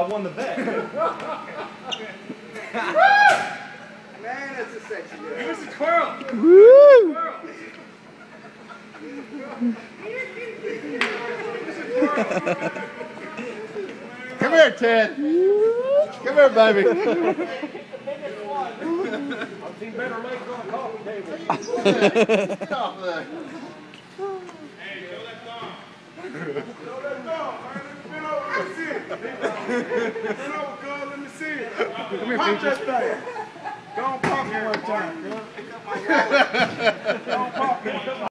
I won the bet. Man, that's a sexy girl. Give us a twirl. Woo! Come here, Ted. Come here, baby. I've seen better legs on a coffee table. Get off there. Let me see it. Come here, Pop that thing. Don't pop me one time, girl. Pick up my hair. Don't pop me.